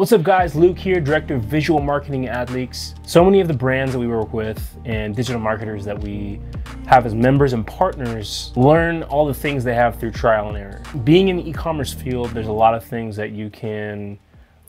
What's up guys, Luke here, Director of Visual Marketing at AdLeaks. So many of the brands that we work with and digital marketers that we have as members and partners learn all the things they have through trial and error. Being in the e-commerce field, there's a lot of things that you can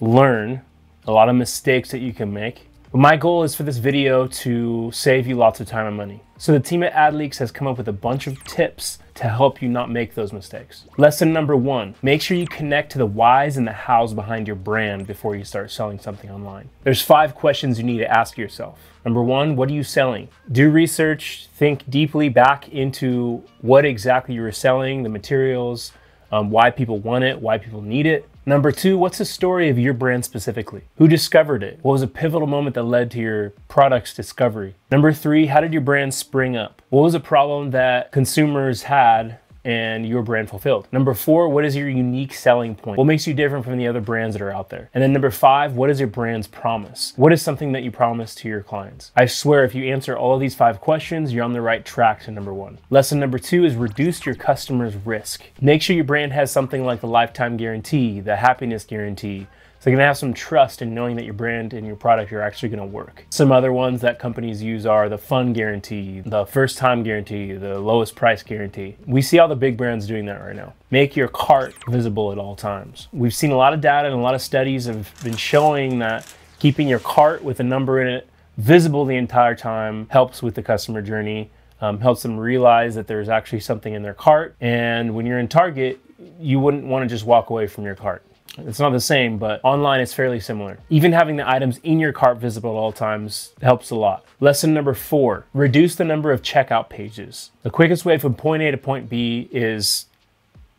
learn, a lot of mistakes that you can make. But my goal is for this video to save you lots of time and money. So the team at AdLeaks has come up with a bunch of tips to help you not make those mistakes. Lesson number one, make sure you connect to the whys and the hows behind your brand before you start selling something online. There's five questions you need to ask yourself. Number one, what are you selling? Do research, think deeply back into what exactly you are selling, the materials, um, why people want it, why people need it. Number two, what's the story of your brand specifically? Who discovered it? What was a pivotal moment that led to your product's discovery? Number three, how did your brand spring up? What was a problem that consumers had and your brand fulfilled. Number four, what is your unique selling point? What makes you different from the other brands that are out there? And then number five, what is your brand's promise? What is something that you promise to your clients? I swear, if you answer all of these five questions, you're on the right track to number one. Lesson number two is reduce your customer's risk. Make sure your brand has something like the lifetime guarantee, the happiness guarantee, so you're gonna have some trust in knowing that your brand and your product are actually gonna work. Some other ones that companies use are the fun guarantee, the first time guarantee, the lowest price guarantee. We see all the big brands doing that right now. Make your cart visible at all times. We've seen a lot of data and a lot of studies have been showing that keeping your cart with a number in it visible the entire time helps with the customer journey. Um, helps them realize that there's actually something in their cart. And when you're in Target, you wouldn't want to just walk away from your cart. It's not the same, but online it's fairly similar. Even having the items in your cart visible at all times helps a lot. Lesson number four, reduce the number of checkout pages. The quickest way from point A to point B is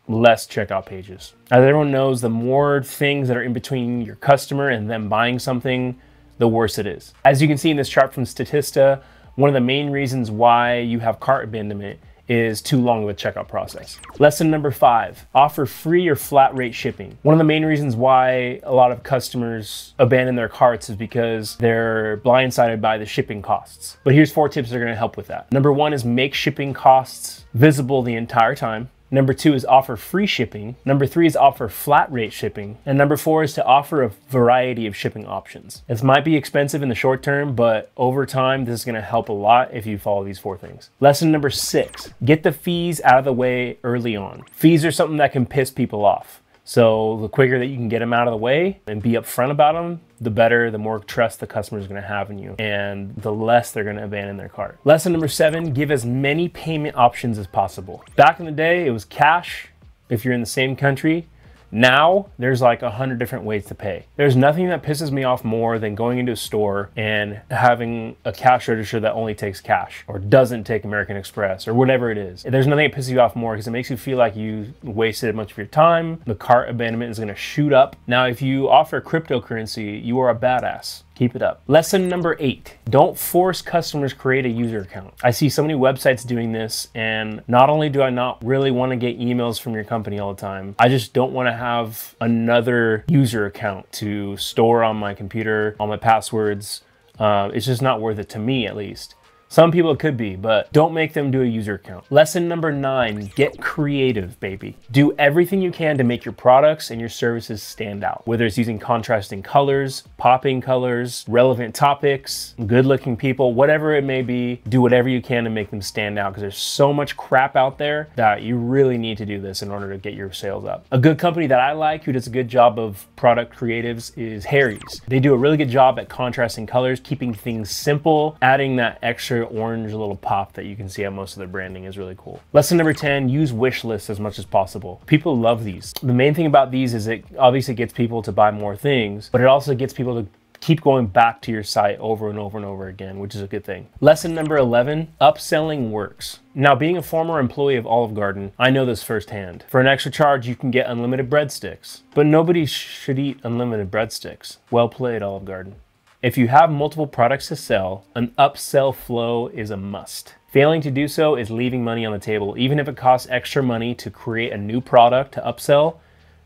less checkout pages. As everyone knows, the more things that are in between your customer and them buying something, the worse it is. As you can see in this chart from Statista, one of the main reasons why you have cart abandonment is too long of a checkout process. Lesson number five, offer free or flat rate shipping. One of the main reasons why a lot of customers abandon their carts is because they're blindsided by the shipping costs. But here's four tips that are gonna help with that. Number one is make shipping costs visible the entire time. Number two is offer free shipping. Number three is offer flat rate shipping. And number four is to offer a variety of shipping options. This might be expensive in the short term, but over time, this is gonna help a lot if you follow these four things. Lesson number six, get the fees out of the way early on. Fees are something that can piss people off. So the quicker that you can get them out of the way and be upfront about them, the better, the more trust the customer is going to have in you and the less they're going to abandon their cart. Lesson number seven, give as many payment options as possible. Back in the day, it was cash. If you're in the same country, now there's like a hundred different ways to pay. There's nothing that pisses me off more than going into a store and having a cash register that only takes cash or doesn't take American Express or whatever it is. There's nothing that pisses you off more because it makes you feel like you wasted a bunch of your time. The cart abandonment is gonna shoot up. Now, if you offer cryptocurrency, you are a badass. Keep it up. Lesson number eight, don't force customers create a user account. I see so many websites doing this and not only do I not really want to get emails from your company all the time, I just don't want to have another user account to store on my computer, all my passwords. Uh, it's just not worth it to me at least. Some people it could be, but don't make them do a user account. Lesson number nine, get creative, baby. Do everything you can to make your products and your services stand out. Whether it's using contrasting colors, popping colors, relevant topics, good looking people, whatever it may be, do whatever you can to make them stand out because there's so much crap out there that you really need to do this in order to get your sales up. A good company that I like who does a good job of product creatives is Harry's. They do a really good job at contrasting colors, keeping things simple, adding that extra orange little pop that you can see on most of their branding is really cool. Lesson number 10, use wish lists as much as possible. People love these. The main thing about these is it obviously gets people to buy more things, but it also gets people to keep going back to your site over and over and over again, which is a good thing. Lesson number 11, upselling works. Now, being a former employee of Olive Garden, I know this firsthand. For an extra charge, you can get unlimited breadsticks, but nobody should eat unlimited breadsticks. Well played, Olive Garden. If you have multiple products to sell, an upsell flow is a must. Failing to do so is leaving money on the table. Even if it costs extra money to create a new product to upsell,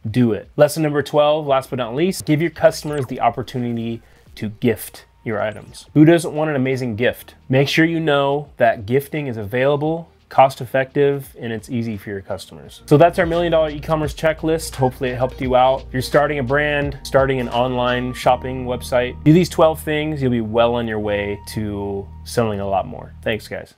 do it. Lesson number 12, last but not least, give your customers the opportunity to gift your items. Who doesn't want an amazing gift? Make sure you know that gifting is available cost effective, and it's easy for your customers. So that's our million dollar e-commerce checklist. Hopefully it helped you out. If you're starting a brand, starting an online shopping website, do these 12 things, you'll be well on your way to selling a lot more. Thanks guys.